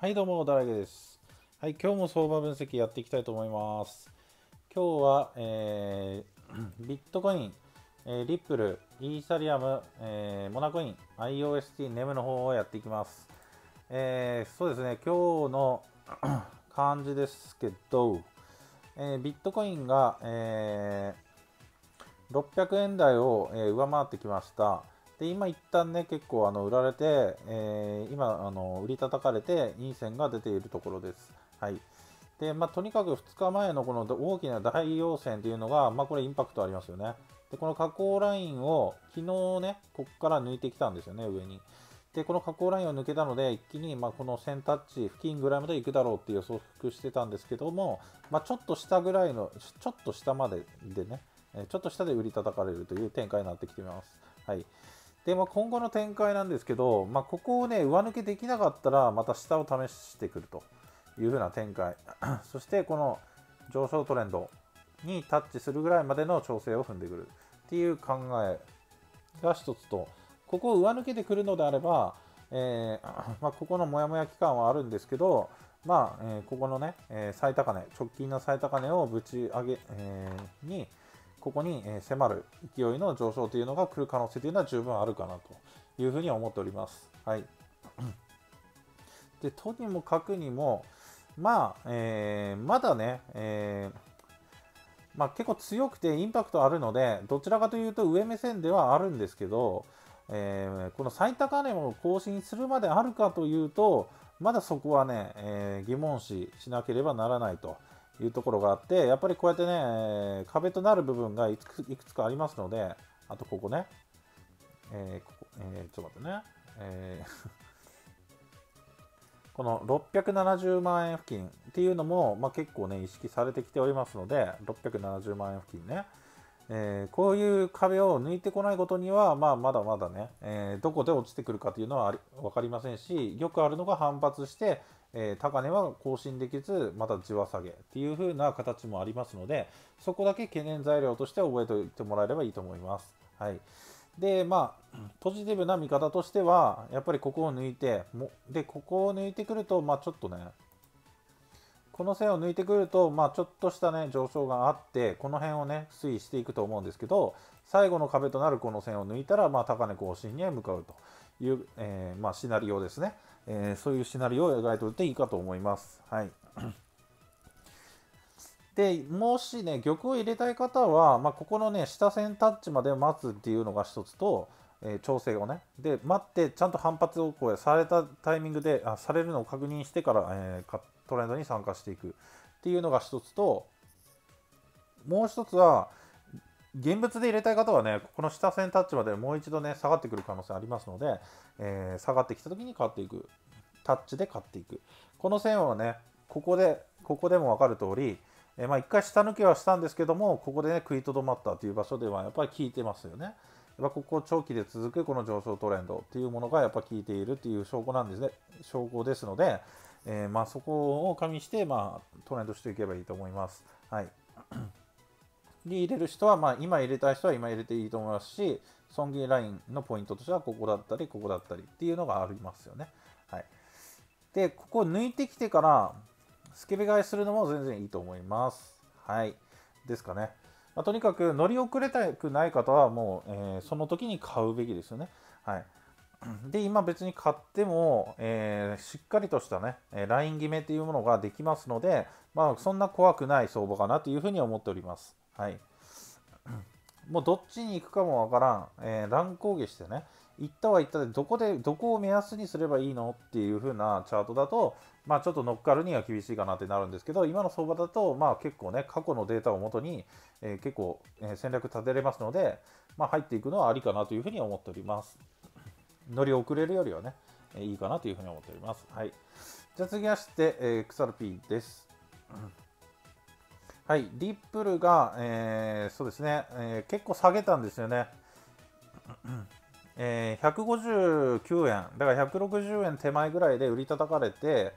はいどうも、だらげです。はい、今日も相場分析やっていきたいと思います。今日は、えー、ビットコイン、えー、リップル、イーサリアム、えー、モナコイン、IOST、ネムの方をやっていきます。えー、そうですね、今日の 感じですけど、えー、ビットコインが、えー、600円台を、えー、上回ってきました。で今一旦ね結構あの売られて、えー、今あの売り叩かれて陰線が出ているところです。はいでまあ、とにかく2日前のこの大きな大陽線というのが、まあ、これインパクトありますよね。でこの下降ラインを昨日ね、ここから抜いてきたんですよね、上に。で、この下降ラインを抜けたので、一気に、まあ、この線タッチ付近ぐらいまで行くだろうって予測してたんですけども、まあ、ちょっと下ぐらいの、ちょっと下まででね、ちょっと下で売り叩かれるという展開になってきています。はい。で、まあ、今後の展開なんですけど、まあ、ここをね、上抜けできなかったら、また下を試してくるという風な展開。そして、この上昇トレンドにタッチするぐらいまでの調整を踏んでくるっていう考えが一つと、ここを上抜けてくるのであれば、えー、まあ、ここのモヤモヤ期間はあるんですけど、まあ、えー、ここのね、えー、最高値、直近の最高値をぶち上げ、えに、ここに迫る勢いの上昇というのが来る可能性というのは十分あるかなというふうに思っております。はい。で、とにもかくにも、まあ、えー、まだね、え、まあ、結構強くてインパクトあるので、どちらかというと上目線ではあるんですけど、えー、この最高値を更新するまであるかというと、まだそこはね、え疑問視しなければならないというところがあって、やっぱりこうやってね、壁となる部分がいくいくつかありますので、あとここね、えー、ここえー、ちょっと待ってね、えー この670万円付近っていうのも、まあ、結構ね、意識されてきておりますので、670万円付近ね、えー、こういう壁を抜いてこないことには、まあ、まだまだね、えー、どこで落ちてくるかというのは分かりませんし、よくあるのが反発して、えー、高値は更新できず、またじわ下げっていう風な形もありますので、そこだけ懸念材料として覚えておいてもらえればいいと思います。はい。で、まあ、ポジティブな見方としては、やっぱりここを抜いて、もで、ここを抜いてくると、まあ、ちょっとね、この線を抜いてくると、まあ、ちょっとしたね、上昇があって、この辺をね、推移していくと思うんですけど、最後の壁となるこの線を抜いたら、まあ、高値更新に向かうという、えー、まあ、シナリオですね。えー、そういうシナリオを描いておいていいかと思います。はい。で、もしね、玉を入れたい方は、まあ、ここのね、下線タッチまで待つっていうのが一つと、え、調整をね、で、待って、ちゃんと反発をこうされたタイミングで、あされるのを確認してから、えー、トレンドに参加していくっていうのが一つと、もう一つは、現物で入れたい方はね、この下線タッチまでもう一度ね、下がってくる可能性ありますので、えー、下がってきた時に買っていく。タッチで買っていく。この線はね、ここで、ここでも分かる通り、えー、まあ一回下抜けはしたんですけども、ここでね、食いとどまったという場所ではやっぱり効いてますよね。やっぱここ長期で続くこの上昇トレンドっていうものがやっぱ効いているっていう証拠なんですね。証拠ですので、えー、まあそこを加味して、まあトレンドしていけばいいと思います。はい。に入れる人は、まあ、今入れたい人は今入れていいと思いますし、損切りラインのポイントとしてはここだったり、ここだったりっていうのがありますよね。はい。で、ここ抜いてきてから、スケベ買いするのも全然いいと思います。はい。ですかね。まあ、とにかく乗り遅れたくない方はもう、えー、その時に買うべきですよね。はい。で、今別に買っても、えー、しっかりとしたねえ、ライン決めっていうものができますので、まあ、そんな怖くない相場かなというふうに思っております。はい。もうどっちに行くかもわからん、えー、乱高下してね、行ったは行ったで、どこで、どこを目安にすればいいのっていう風なチャートだと、まあちょっと乗っかるには厳しいかなってなるんですけど、今の相場だと、まあ結構ね、過去のデータをもとに、えー、結構、え、戦略立てれますので、まあ入っていくのはありかなというふうに思っております。乗り遅れるよりはね、え、いいかなというふうに思っております。はい。じゃあ次はして、えー、XRP です。はい、リップルが、えー、そうですね、えー、結構下げたんですよね。えー、159円、だから160円手前ぐらいで売り叩かれて、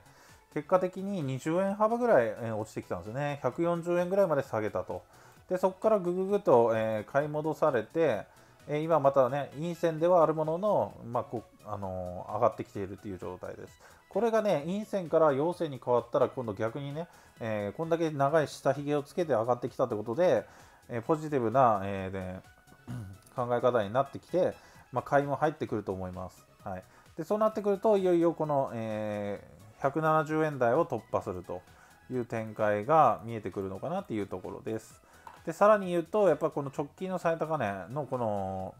結果的に20円幅ぐらい落ちてきたんですね。140円ぐらいまで下げたと。でそこからぐぐぐと、えー、買い戻されて、えー、今またね、陰線ではあるものの、まあこあの、上がってきているという状態です。これがね、陰線から陽線に変わったら、今度逆にね、えー、こんだけ長い下髭をつけて上がってきたということで、えポジティブな、えね、考え方になってきて、まあ、買いも入ってくると思います。はい、でそうなってくると、いよいよこの、え170円台を突破するという展開が見えてくるのかなというところです。でさらに言うと、やっぱこの直近の最高値のこの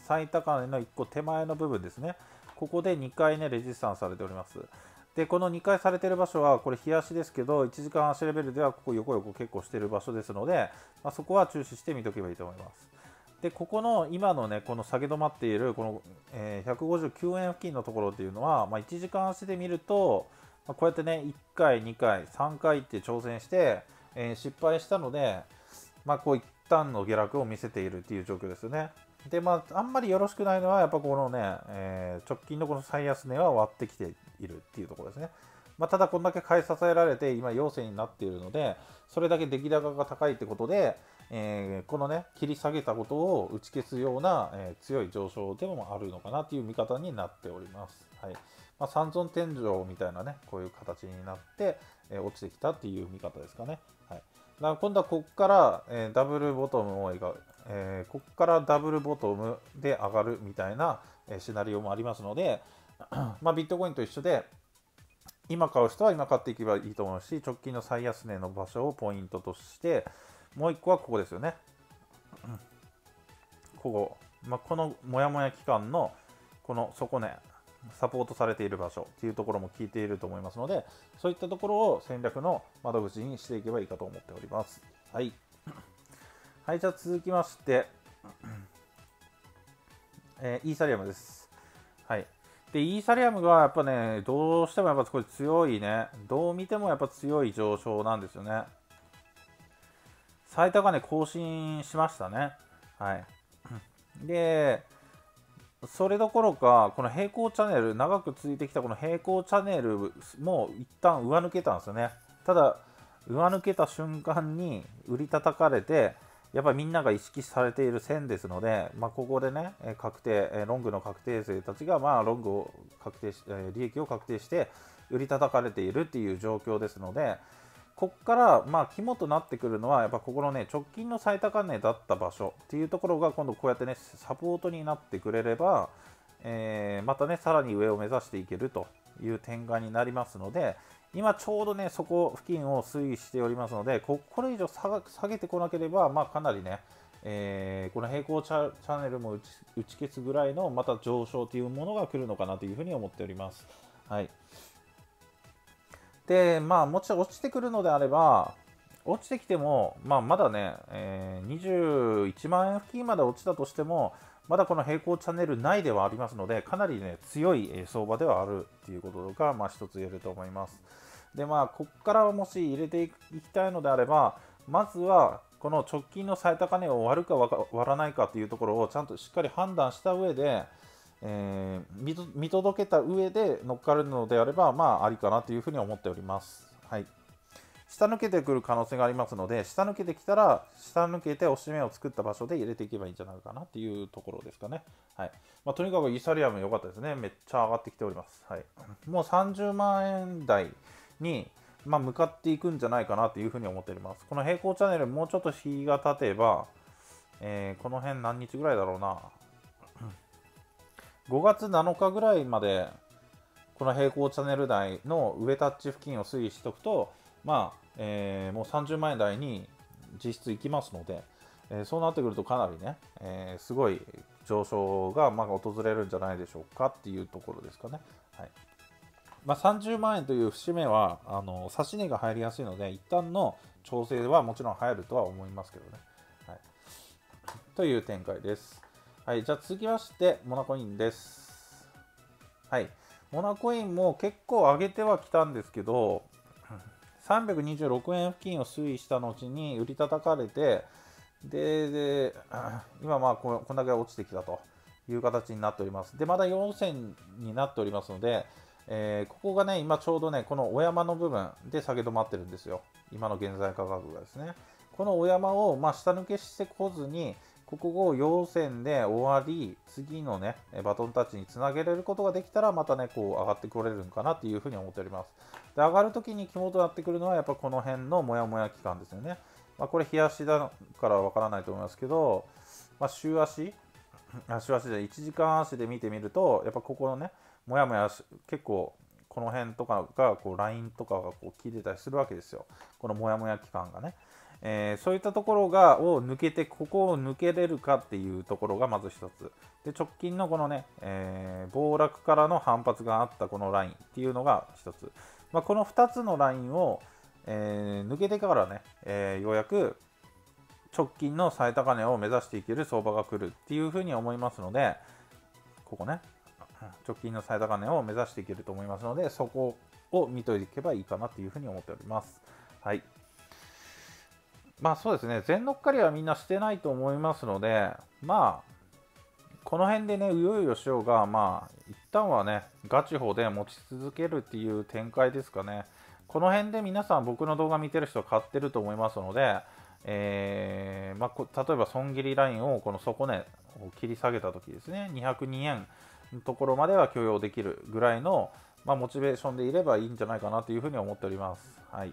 最高値の1個手前の部分ですね、ここで2回ね、レジスタンスされております。で、この2回されてる場所は、これ、日足ですけど、1時間足レベルでは、ここ横横結構してる場所ですので、まあ、そこは注視して見とけばいいと思います。で、ここの今のね、この下げ止まっている、この、えー、159円付近のところっていうのは、まあ、1時間足で見ると、まあ、こうやってね、1回、2回、3回って挑戦して、えー、失敗したので、まあ、こう一旦の下落を見せているっていう状況ですよね。で、まあ、あんまりよろしくないのは、やっぱこのね、えー、直近のこの最安値は割ってきているっていうところですね。まあ、ただ、こんだけ買い支えられて、今、陽性になっているので、それだけ出来高が高いってことで、えー、このね、切り下げたことを打ち消すような、えー、強い上昇でもあるのかなっていう見方になっております。はい。まあ、三尊天井みたいなね、こういう形になって、えー、落ちてきたっていう見方ですかね。はい。だから今度はここから、え、ダブルボトムを描く、え、ここからダブルボトムで上がるみたいな、え、シナリオもありますので、まあ、ビットコインと一緒で、今買う人は今買っていけばいいと思うし、直近の最安値の場所をポイントとして、もう1個はここですよね。ここ、まあ、このもやもや期間のこの底値、サポートされている場所っていうところも聞いていると思いますので、そういったところを戦略の窓口にしていけばいいかと思っております。はい。はい、じゃあ続きまして、えー、イーサリアムです。はい。で、イーサリアムがやっぱね、どうしてもやっぱこれ強いね、どう見てもやっぱ強い上昇なんですよね。最高値更新しましたね。はい。で、それどころか、この平行チャンネル、長く続いてきたこの平行チャンネルも一旦上抜けたんですよね。ただ、上抜けた瞬間に売り叩かれて、やっぱりみんなが意識されている線ですので、まあ、ここでね、確定、ロングの確定生たちが、まあ、ロングを確定し、利益を確定して、売り叩かれているっていう状況ですので、ここから、まあ、肝となってくるのは、やっぱここのね、直近の最高値だった場所っていうところが、今度こうやってね、サポートになってくれれば、えー、またね、さらに上を目指していけるという展開になりますので、今ちょうどね、そこ付近を推移しておりますので、ここれ以上下げてこなければ、まあ、かなりね、えー、この平行チャンネルも打ち打ち消すぐらいのまた上昇というものが来るのかなというふうに思っております。はい。で、まあ、もちろん落ちてくるのであれば、落ちてきても、まあ、まだね、えー、21万円付近まで落ちたとしても、まだこの平行チャンネル内ではありますので、かなりね、強い相場ではあるっていうことが、まあ、一つ言えると思います。で、まあ、ここからもし入れていきたいのであれば、まずは、この直近の最高値を割るか割らないかというところをちゃんとしっかり判断した上で、えー、見届けた上で乗っかるのであれば、まあ、ありかなというふうに思っております。はい。下抜けてくる可能性がありますので、下抜けてきたら、下抜けて押し目を作った場所で入れていけばいいんじゃないかなっていうところですかね。はい。まあ、とにかくイーサリアム良かったですね。めっちゃ上がってきております。はい。もう30万円台に、まあ、向かっていくんじゃないかなというふうに思っております。この平行チャンネル、もうちょっと日が経てば、えー、この辺何日ぐらいだろうな。5月7日ぐらいまでこの平行チャンネル台の上タッチ付近を推移しておくと、まあえー、もう30万円台に実質行きますので、えー、そうなってくるとかなりね、えー、すごい上昇がまあ訪れるんじゃないでしょうかっていうところですかね。はいまあ、30万円という節目はあの指値が入りやすいので、一旦の調整はもちろん入るとは思いますけどね。はい、という展開です。はい、じゃあ続きまして、モナコインです。はい、モナコインも結構上げてはきたんですけど、326円付近を推移した後に売り叩かれて、で、で今まあここんだけ落ちてきたという形になっております。で、まだ4000になっておりますので、えー、ここがね、今ちょうどね、このお山の部分で下げ止まってるんですよ。今の現在価格がですね。このお山を、まあ、下抜けしてこずに、ここを陽線で終わり、次のね、バトンタッチにつなげれることができたら、またね、こう上がってこれるのかなっていうふうに思っております。で、上がるときに肝となってくるのは、やっぱこの辺のモヤモヤ期間ですよね。まあ、これ、日足だからわからないと思いますけど、まあ、週足、週足で1時間足で見てみると、やっぱここのね、もやもや結構この辺とかがこうラインとかがこう切れたりするわけですよ。このモヤモヤ期間がね。えー、そういったところがを抜けてここを抜けれるかっていうところがまず1つ。で直近のこのね、えー、暴落からの反発があったこのラインっていうのが1つ、まあ、この2つのラインを、えー、抜けてからね、えようやく直近の最高値を目指していける相場が来るっていうふうに思いますのでここね直近の最高値を目指していけると思いますのでそこを見といけばいいかなというふうに思っております。はい。まあそうですね、全乗っかりはみんなしてないと思いますので、まあ、この辺でね、うようよしようが、まあ、一旦はね、ガチ法で持ち続けるっていう展開ですかね。この辺で皆さん、僕の動画見てる人買ってると思いますので、えー、まあ、例えば損切りラインをこの底値を切り下げた時ですね、202円のところまでは許容できるぐらいの、まあ、モチベーションでいればいいんじゃないかなというふうに思っております。はい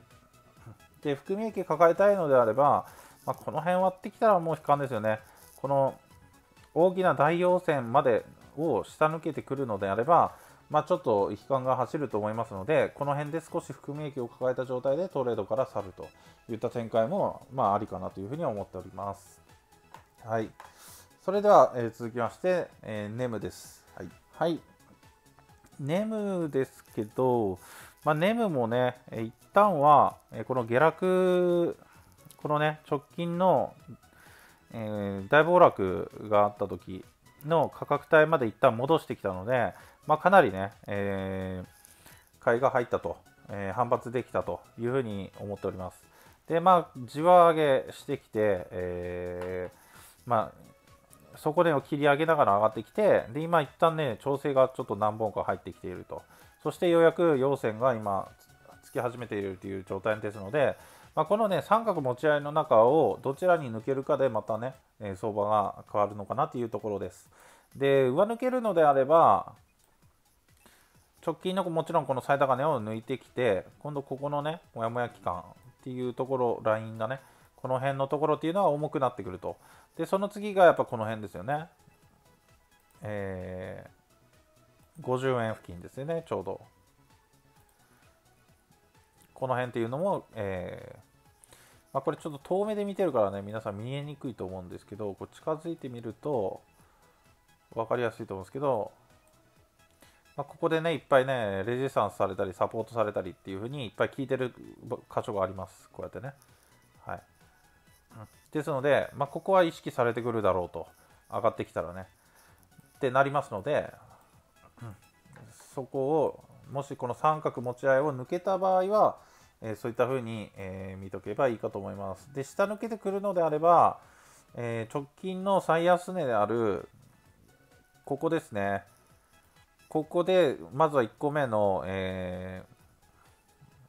で含み益抱えたいのであれば、まあ、この辺割ってきたらもう悲観ですよね。この大きな大陽線までを下抜けてくるのであれば、まあ、ちょっと悲観が走ると思いますので、この辺で少し含み益を抱えた状態でトレードから去るといった展開も、まあ、ありかなというふうに思っております。はい。それでは、えー、続きまして、えー、ネムです。はい。はい。ネムですけど、まあ、ネムもね、一旦は、この下落、このね、直近の、えー、大暴落があった時の価格帯まで一旦戻してきたので、まあ、かなりね、えー、買いが入ったと、えー、反発できたというふうに思っております。で、まあ、じわ上げしてきて、えー、まあ、底値を切り上げながら上がってきて、で、今一旦ね、調整がちょっと何本か入ってきていると。そしてようやく陽線が今つき始めているという状態ですので、まあ、このね三角持ち合いの中をどちらに抜けるかでまたね、え相場が変わるのかなというところです。で上抜けるのであれば直近のもちろんこの最高値を抜いてきて今度ここのねもやもや期間っていうところラインがねこの辺のところっていうのは重くなってくるとでその次がやっぱこの辺ですよねえー50円付近ですよね、ちょうど。この辺っていうのも、えー、まあ、これちょっと遠目で見てるからね、皆さん見えにくいと思うんですけど、こう近づいてみると分かりやすいと思うんですけど、まあ、ここでね、いっぱいね、レジスタンスされたり、サポートされたりっていう風にいっぱい聞いてる箇所があります。こうやってね。はい。ですので、まあ、ここは意識されてくるだろうと。上がってきたらね。ってなりますので、そこをもしこの三角持ち合いを抜けた場合は、えー、そういった風に、えー、見とけばいいかと思います。で、下抜けてくるのであれば、えー、直近の最安値である、ここですね。ここで、まずは1個目の、え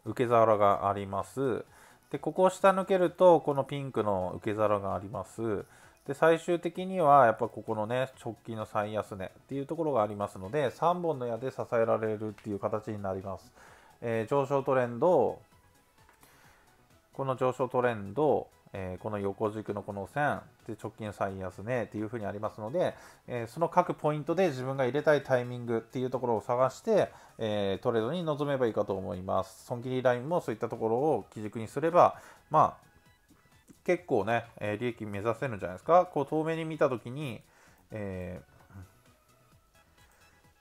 受け皿があります。で、ここを下抜けると、このピンクの受け皿があります。で最終的にはやっぱここのね直近の最安値っていうところがありますので3本の矢で支えられるっていう形になります、え、上昇トレンドこの上昇トレンド、えー、この横軸のこの線で直近最安値っていうふうにありますので、えー、その各ポイントで自分が入れたいタイミングっていうところを探して、えトレードに臨めばいいかと思います損切りラインもそういったところを基軸にすればまあ結構ね、え利益目指せるんじゃないですか。こう遠目に見たときに、えー、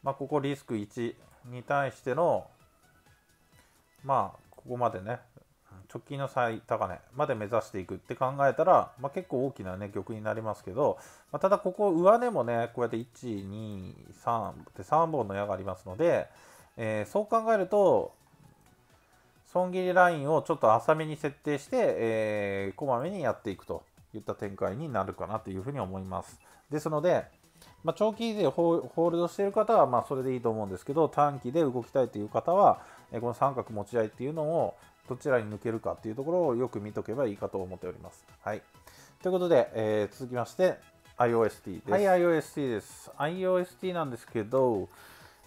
まあ、ここリスク1に対しての、まあ、ここまでね、直近の最高値まで目指していくって考えたら、まあ、結構大きなね、玉になりますけど、まあ、ただここ上値もね、こうやって1、2、3って3本の矢がありますので、えー、そう考えると、損切りラインをちょっと浅めに設定して、えー、こまめにやっていくといった展開になるかなというふうに思います。ですので、まあ、長期でホールドしている方はまあそれでいいと思うんですけど、短期で動きたいという方は、この三角持ち合いっていうのをどちらに抜けるかっていうところをよく見とけばいいかと思っております。はい、ということで、えー、続きまして IOST です。はい、IOST です。IOST なんですけど、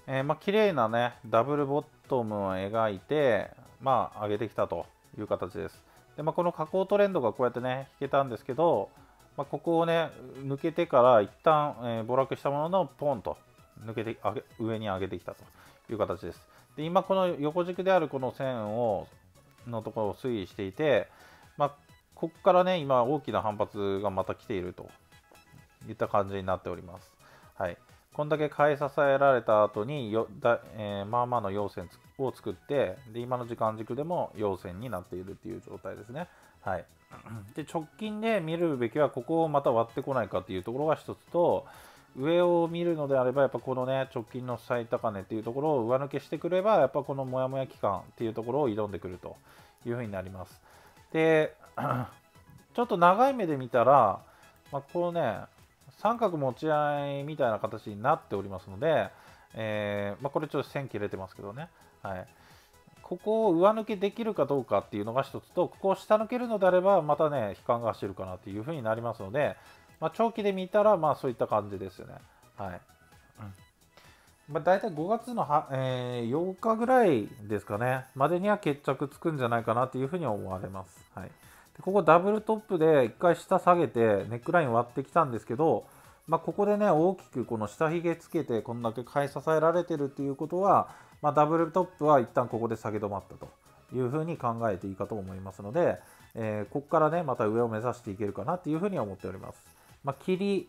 えー、まあ綺麗なね、ダブルボトムを描いて、まあ、上げてきたという形です。で、まあ、この下降トレンドがこうやってね、引けたんですけど、まあ、ここをね、抜けてから一旦、えー、暴落したもののポンと抜けて上げ上に上げてきたという形です。で今、この横軸であるこの線をのところを推移していて、まあ、ここからね、今、大きな反発がまた来ているといった感じになっております。はい、こんだけ買い支えられた後によだ、えー、まあまあの陽線を作ってで、今の時間軸でも陽線になっているという状態ですね。はい、で直近で見るべきは、ここをまた割ってこないかというところが一つと、上を見るのであれば、やっぱこのね、直近の最高値っていうところを上抜けしてくれば、やっぱこのモヤモヤ期間っていうところを挑んでくるというふうになります。で、ちょっと長い目で見たら、まあ、こうね、三角持ち合いみたいな形になっておりますので、えー、まあ、これちょっと線切れてますけどね。はい。ここを上抜けできるかどうかっていうのが一つと、ここを下抜けるのであれば、またね、悲観が走るかなっていうふうになりますので、まあ、長期で見たら、まあそういった感じですよね。はい。うんまあ、大体5月のは、えー、8日ぐらいですかね、までには決着つくんじゃないかなというふうに思われます。はい、でここダブルトップで1回下下げてネックライン割ってきたんですけど、まあ、ここでね、大きくこの下髭つけてこんだけ買い支えられてるということは、まあ、ダブルトップは一旦ここで下げ止まったというふうに考えていいかと思いますので、えー、ここからね、また上を目指していけるかなというふうに思っております。まあ、切り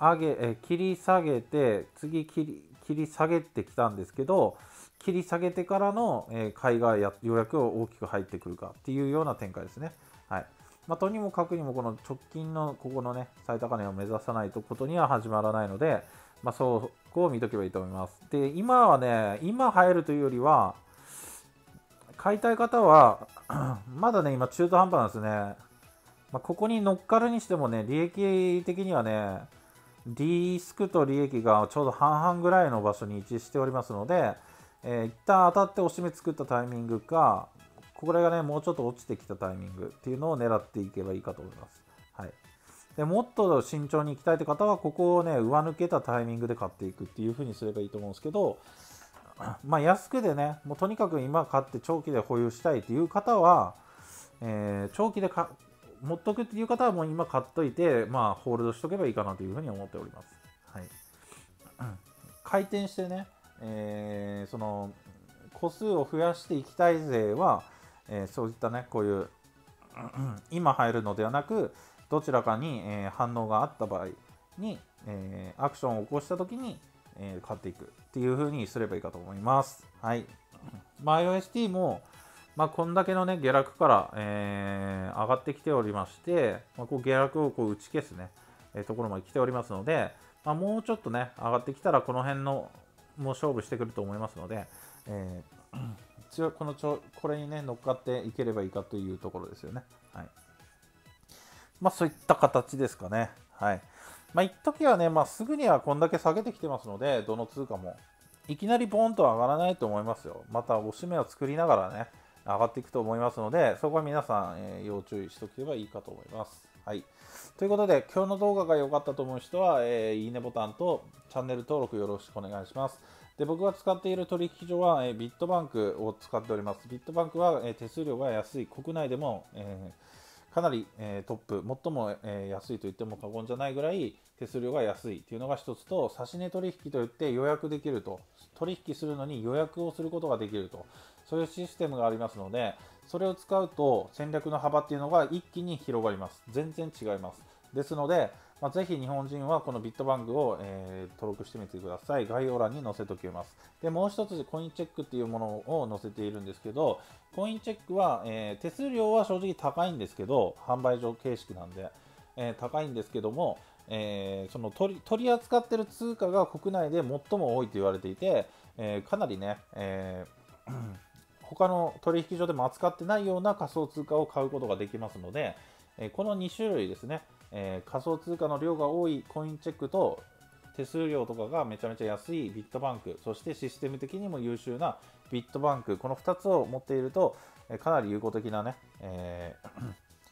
上げ、え切り下げて、次切り切り下げてきたんですけど、切り下げてからの、え買いがやようやく大きく入ってくるかっていうような展開ですね。はいまあ、とにもかくにもこの直近のここのね最高値を目指さないとことには始まらないので、まあ、そこを見とけばいいと思います。で今はね今入るというよりは買いたい方は まだね今中途半端なんですね。まあ、ここに乗っかるにしてもね、利益的にはね、リスクと利益がちょうど半々ぐらいの場所に位置しておりますので、えー、一旦当たって押し目作ったタイミングか、これがね、もうちょっと落ちてきたタイミングっていうのを狙っていけばいいかと思います。はい。でもっと慎重に行きたいって方は、ここをね、上抜けたタイミングで買っていくっていう風にすればいいと思うんですけど、まあ、安くでね、もうとにかく今買って長期で保有したいっていう方は、えー、長期で持っとくっていう方はもう今買っといて、まあ、ホールドしとけばいいかなというふうに思っております。はい。回転してね、えー、その、個数を増やしていきたい勢は、えー、そういったね、こういう、今入るのではなく、どちらかに、えー、反応があった場合に、えー、アクションを起こしたときに、えー、買っていくっていう風にすればいいかと思います。はい。まあ、IOST も、まあ、こんだけのね、下落から、えー、上がってきておりまして、まあ、こう下落をこう打ち消すね、えー、ところまで来ておりますので、まあ、もうちょっとね、上がってきたら、この辺の、もう勝負してくると思いますので、えー、このちょこれにね、乗っかっていければいいかというところですよね。はい。まあ、そういった形ですかね。はい。まあ、一時はね、まあ、すぐにはこんだけ下げてきてますので、どの通貨も。いきなりボーンと上がらないと思いますよ。また、おしめを作りながらね、上がっていくと思いますので、そこは皆さん、えー、要注意しておけばいいかと思います。はい。ということで、今日の動画が良かったと思う人は、えー、いいねボタンとチャンネル登録よろしくお願いします。で僕が使っている取引所は、えー、ビットバンクを使っております。ビットバンクは、え、手数料が安い、国内でも、え、かなり、え、トップ、最も、え、安いと言っても過言じゃないぐらい手数料が安いというのが一つと、指値取引といって予約できると、取引するのに予約をすることができると、そういうシステムがありますので、それを使うと戦略の幅っていうのが一気に広がります。全然違います。ですので、まあ、ぜひ日本人はこのビットバンクを、えー、登録してみてください。概要欄に載せておきます。で、もう一つコインチェックっていうものを載せているんですけど、コインチェックは、えー、手数料は正直高いんですけど、販売所形式なんで、えー、高いんですけども、えー、その取り扱ってる通貨が国内で最も多いと言われていて、えー、かなりね、えー他の取引所でも扱ってないような仮想通貨を買うことができますので、えこの2種類ですね、え仮想通貨の量が多いコインチェックと手数料とかがめちゃめちゃ安いビットバンクそしてシステム的にも優秀なビットバンクこの2つを持っているとかなり有効的なね、え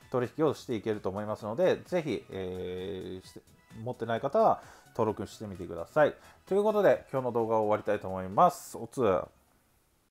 ー、取引をしていけると思いますのでぜひ、えー、持ってない方は登録してみてください。ということで今日の動画を終わりたいと思います。おつ